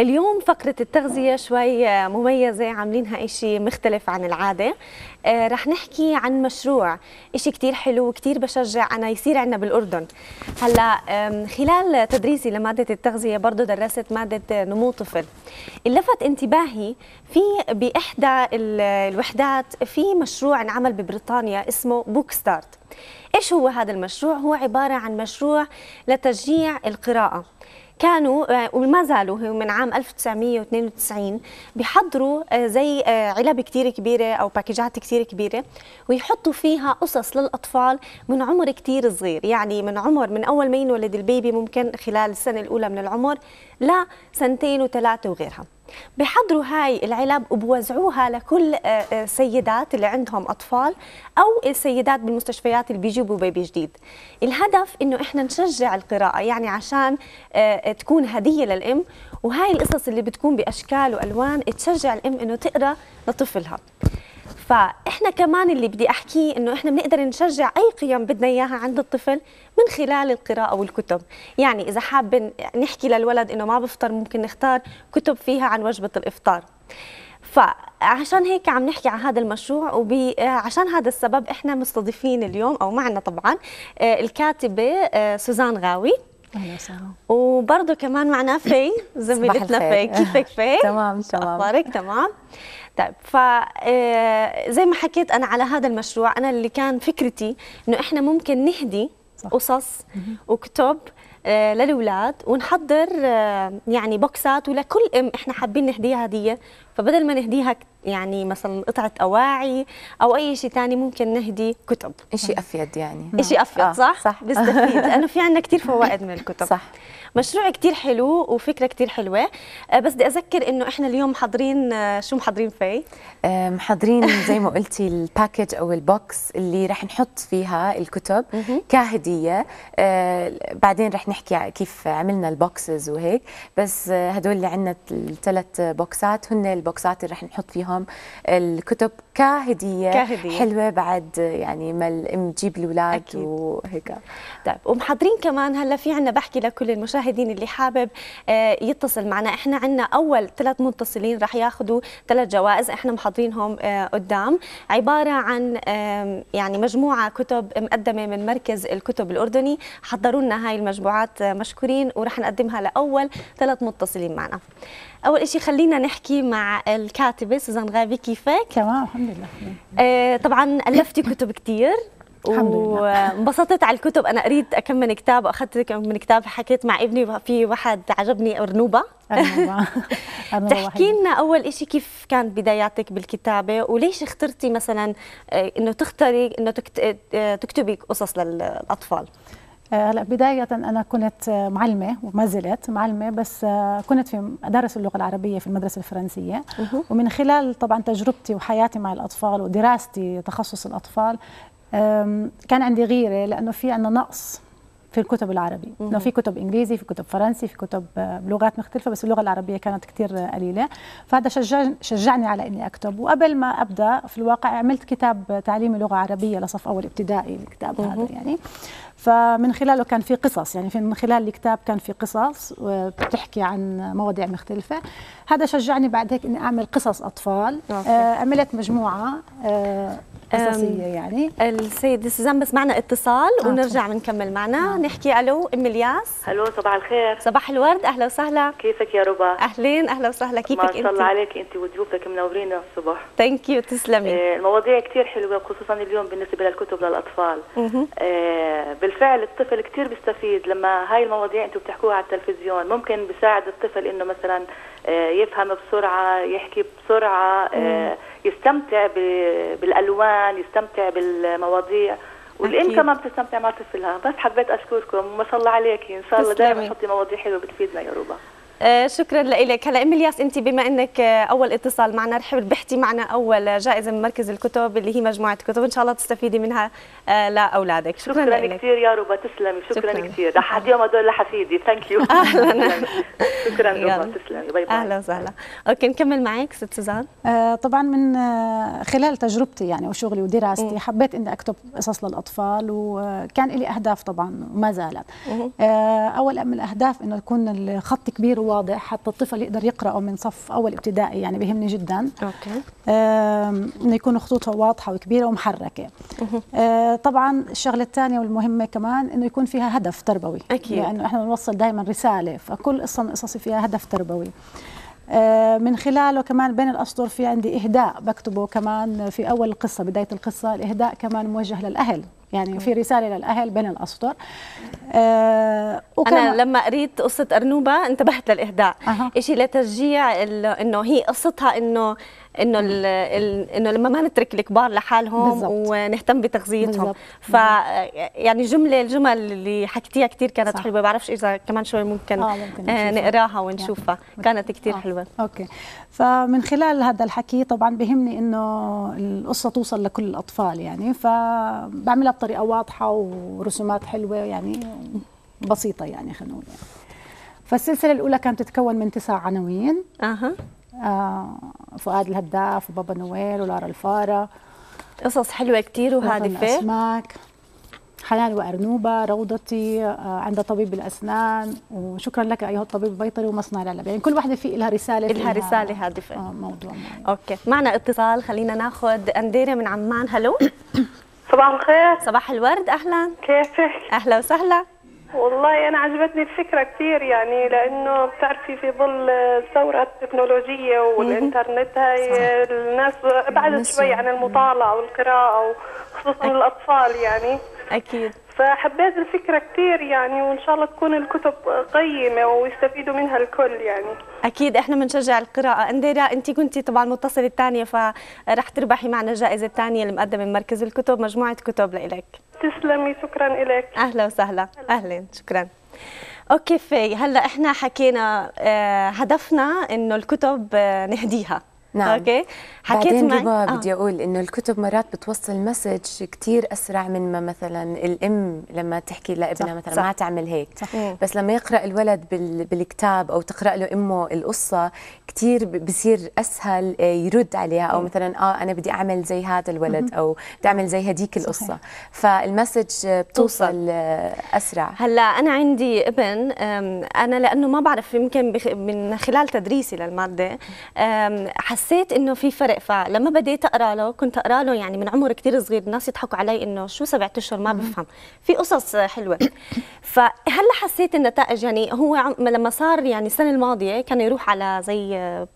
اليوم فقرة التغذية شوي مميزة عاملينها إشي مختلف عن العادة. آه رح نحكي عن مشروع إشي كتير حلو وكتير بشجع أنا يصير عنا بالأردن. هلا خلال تدريسي لمادة التغذية برضو درست مادة نمو طفل. اللي لفت انتباهي في بإحدى الوحدات في مشروع انعمل ببريطانيا اسمه Bookstart إيش هو هذا المشروع؟ هو عبارة عن مشروع لتشجيع القراءة. كانوا آه، وما زالوا من عام 1992 بيحضروا آه، زي آه، علب كثير كبيرة أو باكيجات كثير كبيرة ويحطوا فيها قصص للأطفال من عمر كثير صغير. يعني من عمر من أول ما ينولد البيبي ممكن خلال السنة الأولى من العمر لسنتين وثلاثة وغيرها. بحضروا هاي العلب وبوزعوها لكل السيدات اللي عندهم أطفال أو السيدات بالمستشفيات اللي بيجيبوا بيبي جديد. الهدف إنه إحنا نشجع القراءة يعني عشان تكون هدية للأم وهاي القصص اللي بتكون بأشكال وألوان تشجع الأم إنه تقرأ لطفلها. فإحنا كمان اللي بدي احكيه إنه إحنا بنقدر نشجع أي قيم بدنا إياها عند الطفل من خلال القراءة والكتب. يعني إذا حاب نحكي للولد إنه ما بفطر ممكن نختار كتب فيها عن وجبة الإفطار. فعشان هيك عم نحكي عن هذا المشروع وعشان هذا السبب إحنا مستضيفين اليوم أو معنا طبعا آه، الكاتبة آه، سوزان غاوي. أهلا وسهلا. وبرضه كمان معنا في زميلتنا في كيفك في تمام تمام. أخبارك؟ تمام. طيب ف آه، زي ما حكيت أنا على هذا المشروع أنا اللي كان فكرتي إنه إحنا ممكن نهدي قصص وكتب آه، للأولاد ونحضر آه، يعني بوكسات ولكل إم إحنا حابين نهديها هدية. فبدل ما نهديها يعني مثلا قطعة أواعي أو أي شيء ثاني ممكن نهدي كتب. شيء أفيد يعني. شيء أفيد آه صح؟ صح. بيستفيد لأنه في عندنا كثير فوائد من الكتب. صح. مشروع كتير حلو وفكرة كتير حلوة. آه، بس بدي أذكر إنه إحنا اليوم محضرين آه، شو محضرين فيه محضرين زي ما قلتي ال package أو ال box اللي رح نحط فيها الكتب كهدية. آه، بعدين رح نحكي كيف عملنا ال boxes وهيك. بس هدول اللي عندنا الثلاث بوكسات هن البوكسات اللي رح نحط فيهم الكتب كهديه, كهدية. حلوة بعد يعني ما الام تجيب الاولاد وهيك. طيب ومحضرين كمان هلا في عندنا بحكي لكل المشاهدين اللي حابب آه، يتصل معنا. إحنا عندنا أول ثلاث متصلين رح ياخذوا ثلاث جوائز إحنا محضرينهم آه، قدام. عبارة عن يعني مجموعة كتب مقدمة من مركز الكتب الأردني. حضروا لنا هاي المجموعات آه، مشكورين ورح نقدمها لأول ثلاث متصلين معنا. أول شيء خلينا نحكي مع الكاتبة سوزان غابي كيفك؟ تمام الحمد لله. طبعا الفتي كتب كثير وانبسطت على الكتب. أنا قريت كم من كتاب وأخذت كم من كتاب حكيت مع ابني في واحد عجبني أرنوبة. تحكي لنا أول شيء كيف كانت بداياتك بالكتابة؟ وليش اخترتي مثلا آه، إنه تختاري إنه آه، تكتبي قصص للأطفال؟ آه، هلا بداية أنا كنت معلمة وما زلت معلمة بس كنت في أدرس اللغة العربية في المدرسة الفرنسية. ومن خلال طبعا تجربتي وحياتي مع الأطفال ودراستي تخصص الأطفال كان عندي غيرة لأنه في عندنا نقص في الكتب العربي إنه في كتب إنجليزي في كتب فرنسي في كتب آه، بلغات مختلفة بس اللغة العربية كانت كثير قليلة. فهذا شجعني شجعني على إني أكتب. وقبل ما أبدأ في الواقع عملت كتاب تعليمي لغة عربية لصف أول ابتدائي الكتاب هذا يعني. فمن خلاله كان في قصص يعني من خلال الكتاب كان في قصص بتحكي عن مواضيع مختلفة. هذا شجعني بعد هيك إني أعمل قصص أطفال. آه عملت مجموعة آه قصصيه يعني. السيد سوزان بس معنا اتصال آه ونرجع بنكمل معنا. آه. نحكي ألو أم الياس. ألو صباح الخير. صباح الورد أهلا وسهلا. كيفك يا ربا؟ أهلين أهلا وسهلا. كيفك انت ما شاء الله عليك أنت وضيوفك منورينا الصبح thank you تسلمي. آه المواضيع كثير حلوة خصوصا اليوم بالنسبة للكتب للأطفال. آه بالفعل الطفل كثير بيستفيد. لما هاي المواضيع أنتم بتحكوها على التلفزيون ممكن بيساعد الطفل انه مثلا آه، يفهم بسرعة يحكي بسرعة آه، يستمتع بالألوان يستمتع بالمواضيع. والام كمان بتستمتع مع طفلها. بس حبيت أشكركم. وما شاء الله عليكي. إن شاء الله دائما تحطي مواضيع حلوة بتفيدنا يا روبا. شكرا لك هلا ام الياس أنت بما إنك آه أول اتصال معنا رح بحتي معنا أول جائزة من مركز الكتب اللي هي مجموعة كتب. إن شاء الله تستفيدي منها آه لأولادك. شكرا, شكرا لك كثير يا ربا تسلمي شكرا, شكرا. كثير. رح احديهم هدول لحفيدي thank you أهلا. شكرا. ربا تسلمي bye bye أهلا وسهلا. okay نكمل معك ست سوزان. آه طبعا من آه خلال تجربتي يعني وشغلي ودراستي م. حبيت إني أكتب قصص للأطفال وكان لي أهداف طبعا وما زالت. آه أول من الأهداف إنه يكون الخط كبير واضح حتى الطفل يقدر يقرأه من صف أول ابتدائي يعني بيهمني جدا. okay. إنه يكون خطوطها واضحة وكبيرة ومحركة. آه، طبعا الشغلة الثانية والمهمة كمان إنه يكون فيها هدف تربوي. أكيد. لأنه إحنا بنوصل دائما رسالة فكل قصة من قصصي فيها هدف تربوي. آه، من خلاله كمان بين الأسطر في عندي إهداء بكتبه كمان في أول القصة بداية القصة الإهداء كمان موجه للأهل. يعني في رسالة للأهل بين الأسطر. آه، أنا لما قريت قصة أرنوبة انتبهت للإهداء. أها. شيء لتشجيع إنه هي قصتها إنه إنه إنه لما ما نترك الكبار لحالهم بالضبط. ونهتم بتغذيتهم. ف يعني جملة الجمل اللي حكيتيها كثير كانت صح. حلوة. بعرفش إذا كمان شوي ممكن, آه، ممكن آه. نقراها ونشوفها. كانت كثير آه، حلوة. أوكي فمن خلال هذا الحكي طبعا بهمني إنه القصة توصل لكل الأطفال يعني. فبعملها بطريقة واضحة ورسومات حلوة يعني بسيطة يعني خلينا نقول يعني. فالسلسلة الأولى كانت تتكون من تسع عناوين. أها. فؤاد الهداف وبابا نويل ولارا الفاره قصص حلوة كثير وهادفة. الأسماك. حنان وأرنوبة روضتي آه عندها طبيب الأسنان. وشكرا لك أيها الطبيب البيطري ومصنع العلب يعني كل وحده في لها رسالة إلها فيها- رسالة هادفة. آه موضوع معين. أوكي. معنا اتصال. خلينا ناخذ أنديرة من عمان. هلو. صباح الخير. صباح الورد. أهلا. كيفك؟ أهلا وسهلا. والله أنا عجبتني الفكرة كثير يعني لأنه بتعرفي في ظل الثورة التكنولوجية والإنترنت هاي الناس بعدت شوي عن المطالعة والقراءة وخصوصا الأطفال يعني. أكيد. فحبيت الفكرة كثير يعني وإن شاء الله تكون الكتب قيمة ويستفيدوا منها الكل يعني. أكيد إحنا بنشجع القراءة. انديرا أنت كنتي طبعا المتصله الثانية فرح تربحي معنا الجائزة الثانية المقدمة من مركز الكتب مجموعة كتب لإلك. تسلمي شكرا لك أهلا وسهلا. أهلا شكرا. okay في هلأ إحنا حكينا آه هدفنا إنه الكتب آه نهديها. نعم. okay. بعدين معي- ربا آه. بدي أقول إنه الكتب مرات بتوصل message كتير أسرع من ما مثلا الأم لما تحكي لابنها صح، مثلا صح. ما تعمل هيك. صح. بس لما يقرأ الولد بال بالكتاب أو تقرأ له أمه القصة كتير ب- بصير أسهل آه، يرد عليها أو مثلا آه أنا بدي أعمل زي هذا الولد أو بدي أعمل زي هديك القصة. فالمسج بتوصل أسرع. هلأ أنا عندي ابن أنا لأنه ما بعرف يمكن بخ- من خلال تدريسي للمادة أم، حسيت إنه في فرق فلما بديت أقرأ له كنت أقرأ له يعني من عمر كثير صغير الناس يضحكوا علي إنه شو سبعة أشهر ما بفهم. في قصص حلوة. فهلا حسيت النتائج يعني هو لما صار يعني السنة الماضية كان يروح على زي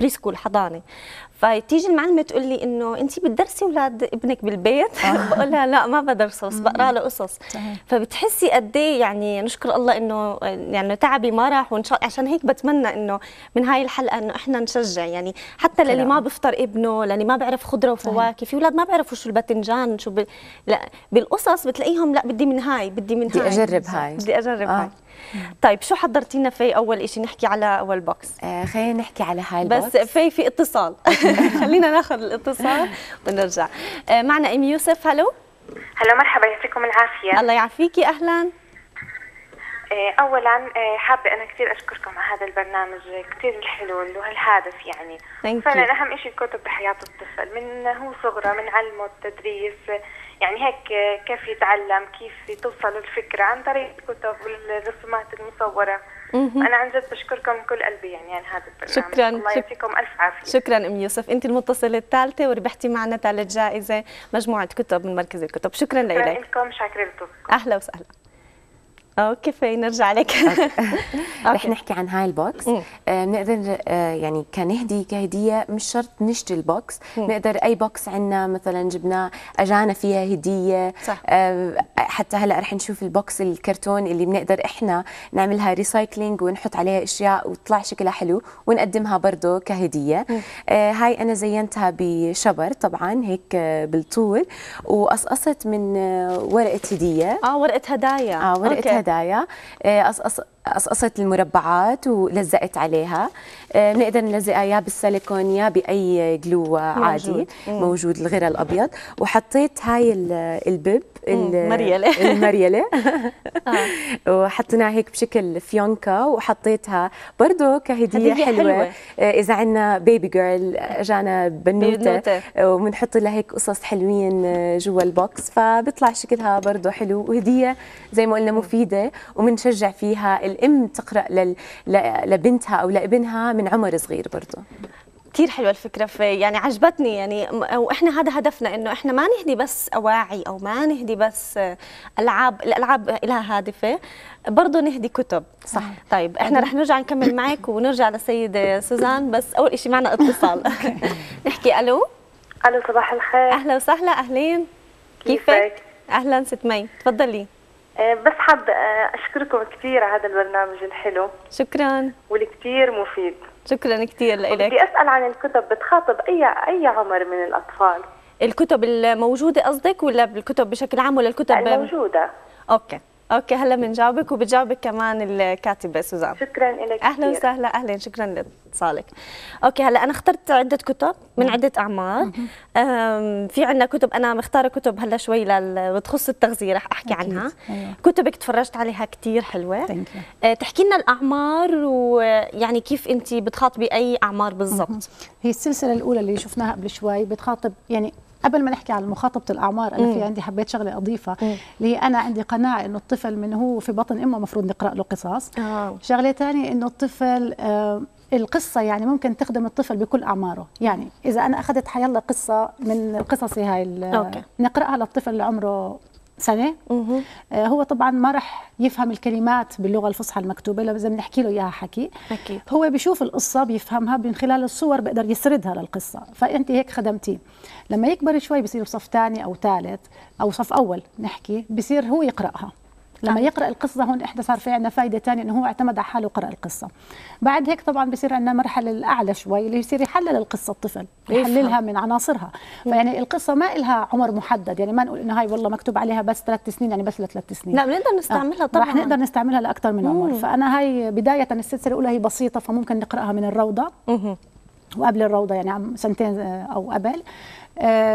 preschool حضانة. فتيجي المعلمة تقول لي إنه انت بتدرسي أولاد ابنك بالبيت بقول لها لا ما بدرسه بس بقرأ له قصص. فبتحسي قد إيه يعني نشكر الله إنه يعني تعبي ما راح وإن شاء عشان هيك بتمنى إنه من هاي الحلقة إنه إحنا نشجع يعني حتى للي ما بفطر ابنه للي ما بيعرف خضرة وفواكه في أولاد ما بيعرفوا شو الباذنجان شو. لا بالقصص بتلاقيهم لا بدي من هاي بدي من بدي هاي أجرب هاي. بدي أجرب آه. هاي طيب شو حضرتي لنا في أول شيء نحكي على أول box آه خلينا نحكي على هاي بس ال box. في في اتصال. خلينا ناخذ الاتصال ونرجع. آه، معنا أم يوسف. hello. هلا مرحبا يعطيكم العافية. الله يعافيكي. أهلا. آه، أولا آه، حابة أنا كثير أشكركم على هذا البرنامج كثير الحلو وهالهادف يعني. فعلا. أهم شيء الكتب بحياة الطفل من هو صغره من علمه التدريس يعني هيك كيف يتعلم كيف توصل الفكرة عن طريق الكتب والرسومات المصورة. أنا عن جد بشكركم من كل قلبي يعني عن هذا البرنامج. شكراً. الله يعطيكم ألف عافية. شكرا أم يوسف. أنت المتصلة الثالثة وربحتي معنا ثالث جائزة مجموعة كتب من مركز الكتب. شكرا شكرا لك. لكم. شاكرة لطفكم. أهلا وسهلا. okay في نرجع لك. رح نحكي عن هاي ال box. مم. آه بنقدر آه يعني كنهدي كهدية مش شرط نشتري ال box. بنقدر أي box عندنا مثلا جبناه اجانا فيها هدية. صح. آه حتى هلأ رح نشوف ال box الكرتون اللي بنقدر إحنا نعملها recycling ونحط عليها أشياء وتطلع شكلها حلو ونقدمها برضه كهدية. آه هاي أنا زينتها بشبر طبعا هيك بالطول. وقصقصت من ورقة هدية. آه ورقة هدايا. آه ورقة أوكي. هدايا dag. Eh, alltså, alltså, قصقصت المربعات ولزقت عليها. آه، بنقدر نلزقها يا بالسيليكون يا بأي glue عادي موجود. موجود الغرا الأبيض. وحطيت هاي ال- ال bib ال- مريلة. المريلة. وحطيناها هيك بشكل فيونكا وحطيتها برضه كهدية حلوة, حلوة. آه، إذا عندنا baby girl اجانا بنوتة. بنوتة. وبنحط لها هيك قصص حلوين آه، جوا ال box. فبيطلع شكلها برضه حلو وهدية زي ما قلنا مفيدة وبنشجع فيها الأم تقرأ لل... ل- لبنتها أو لابنها من عمر صغير برضه كثير حلوة الفكرة في يعني عجبتني يعني وإحنا هذا هدفنا إنه إحنا ما نهدي بس أواعي أو ما نهدي بس ألعاب الألعاب لها هادفة برضه نهدي كتب. صح. طيب إحنا رح نرجع نكمل معك ونرجع للسيده سوزان بس أول شيء معنا اتصال. نحكي ألو؟ ألو صباح الخير. أهلا وسهلا أهلين. كيفك؟ كيفك؟ أهلا ست مي. تفضلي. بس حابة آه، أشكركم كثير على هذا البرنامج الحلو. شكرا. واللي كثير مفيد. شكرا كثير لك بدي أسأل عن الكتب بتخاطب أي أي عمر من الأطفال؟ الكتب الموجودة قصدك ولا بالكتب بشكل عام ولا الكتب؟ الموجودة. okay. okay هلا بنجاوبك وبتجاوبك كمان الكاتبة سوزان. شكرا لك أهلا كثير. وسهلا أهلا شكرا لاتصالك. okay هلا أنا اخترت عدة كتب من عدة أعمار. في عندنا كتب أنا مختارة كتب هلا شوي لل... بتخص التغذية رح أحكي أكيد. عنها. أيوة. كتبك تفرجت عليها كتير حلوة. أه، تحكي لنا الأعمار ويعني كيف انت بتخاطبي أي أعمار بالضبط. هي السلسلة الأولى اللي شفناها قبل شوي بتخاطب يعني قبل ما نحكي عن مخاطبة الأعمار أنا في عندي حبيت شغلة أضيفها اللي أنا عندي قناعة إنه الطفل من هو في بطن أمه المفروض نقرأ له قصص آه. شغلة ثانية إنه الطفل آه القصة يعني ممكن تخدم الطفل بكل أعماره يعني إذا أنا أخذت حيلا قصة من قصصي هاي أوكي. نقرأها للطفل اللي عمره سنة آه هو طبعا ما رح يفهم الكلمات باللغة الفصحى المكتوبة لازم نحكي له إياها حكي. أكيد. هو بيشوف القصة بيفهمها من خلال الصور بيقدر يسردها للقصة. فأنت هيك خدمتيه. لما يكبر شوي بصير صف ثاني أو ثالث أو صف أول نحكي بصير هو يقرأها. لما يقرأ القصة هون إحنا صار في عندنا فائده ثانية إنه هو اعتمد على حاله وقرأ القصة. بعد هيك طبعا بصير عندنا مرحلة الأعلى شوي اللي يصير يحلل القصة الطفل يحللها من عناصرها. فيعني القصة ما لها عمر محدد يعني ما نقول إنه هاي والله مكتوب عليها بس ثلاث سنين يعني بس لثلاث سنين. لا بنقدر نستعملها طبعا. رح نقدر نستعملها لاكثر من عمر. فأنا هاي بداية السلسلة الأولى هي بسيطة فممكن نقرأها من الروضة. وقبل الروضة يعني عم سنتين آه، أو قبل. آه،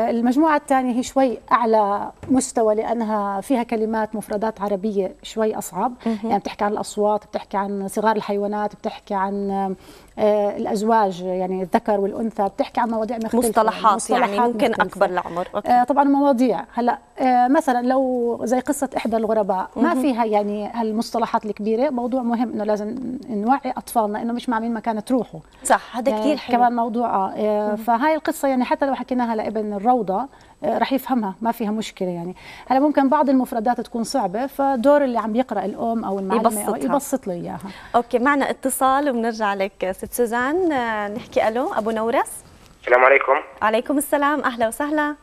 المجموعة الثانية هي شوي أعلى مستوى لأنها فيها كلمات مفردات عربية شوي أصعب. يعني بتحكي عن الأصوات بتحكي عن صغار الحيوانات بتحكي عن آه، الأزواج يعني الذكر والأنثى بتحكي عن مواضيع مختلفة مصطلحات يعني ممكن مختلفة. اكبر العمر. آه، طبعا مواضيع. هلأ آه، مثلا لو زي قصة إحدى الغرباء ما فيها يعني هالمصطلحات الكبيرة موضوع مهم إنه لازم نوعي أطفالنا إنه مش معمين مكان تروحوا صح هذا يعني كثير حلو. كمان موضوع فهاي القصة يعني حتى لو حكيناها لابن الروضة آه، رح يفهمها ما فيها مشكلة يعني. هلا ممكن بعض المفردات تكون صعبة فدور اللي عم يقرأ الأم أو المعلمة أو يبسطها. يبسط له إياها. okay معنا اتصال وبنرجع لك ست سوزان. آه، نحكي ألو أبو نورس. السلام عليكم. عليكم السلام أهلا وسهلا.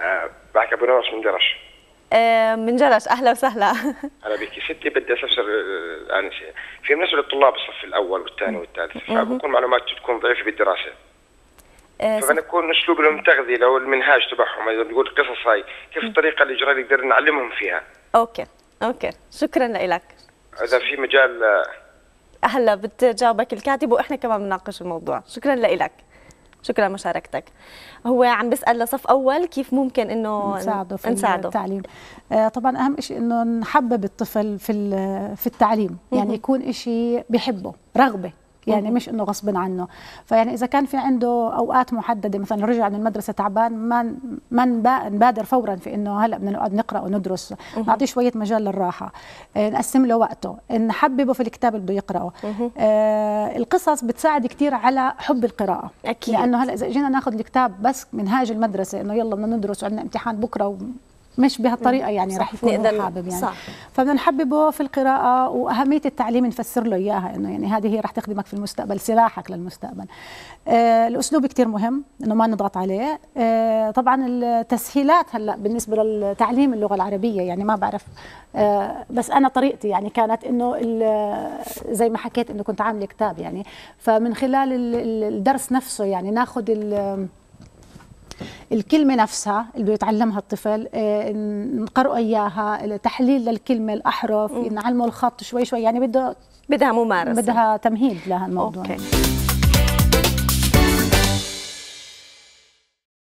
أه بحكي أبو نواس من جرش. آه، من جرش أهلا وسهلا. أهلا بك ستي بدي استفسر آه، الان شيء في بالنسبة للطلاب الصف الأول والثاني والثالث. فبكون معلومات تكون ضعيفة بالدراسة. آه، فبنكون اسلوب لهم تغذية لو المنهاج تبعهم إذا بنقول القصص هاي كيف الطريقة اللي جرى نقدر نعلمهم فيها؟ okay okay. شكرا لك. إذا في مجال آه، هلا بتجاوبك الكاتبة وإحنا كمان بنناقش الموضوع. شكرا لك. شكرا مشاركتك هو عم بيسأل لصف أول كيف ممكن إنه نساعده في نساعده. التعليم. آه، طبعا أهم شيء إنه نحبب الطفل في ال- في التعليم. يعني يكون شيء بيحبه رغبة. يعني مش إنه غصب عنه. فيعني إذا كان في عنده أوقات محددة مثلا رجع من المدرسة تعبان ما ما نبا- نبادر فورا في إنه هلأ بدنا نقعد نقرأ وندرس نعطيه شوية مجال للراحة آه، نقسم له وقته نحببه في الكتاب اللي بده يقرأه. آه، القصص بتساعد كثير على حب القراءة. أكيد. لأنه هلأ إذا اجينا ناخذ الكتاب بس منهاج المدرسة إنه يلا بدنا ندرس وعندنا امتحان بكرة مش بهالطريقة يعني رح يكون نقدر- حابب يعني. صح. فبدنا نحببه في القراءة وأهمية التعليم نفسر له إياها إنه يعني هذه هي رح تخدمك في المستقبل سلاحك للمستقبل. آه الأسلوب كتير مهم إنه ما نضغط عليه. آه طبعا التسهيلات هلأ بالنسبة للتعليم اللغة العربية يعني ما بعرف. آه بس أنا طريقتي يعني كانت إنه زي ما حكيت إنه كنت عاملة كتاب يعني. فمن خلال ال- ال- الدرس نفسه يعني ناخذ الكلمة نفسها اللي بده يتعلمها الطفل آه، نقرأ إياها تحليل للكلمة الأحرف نعلمه الخط شوي شوي يعني بده بدها ممارسة. بدها تمهيد لهالموضوع. أوكي.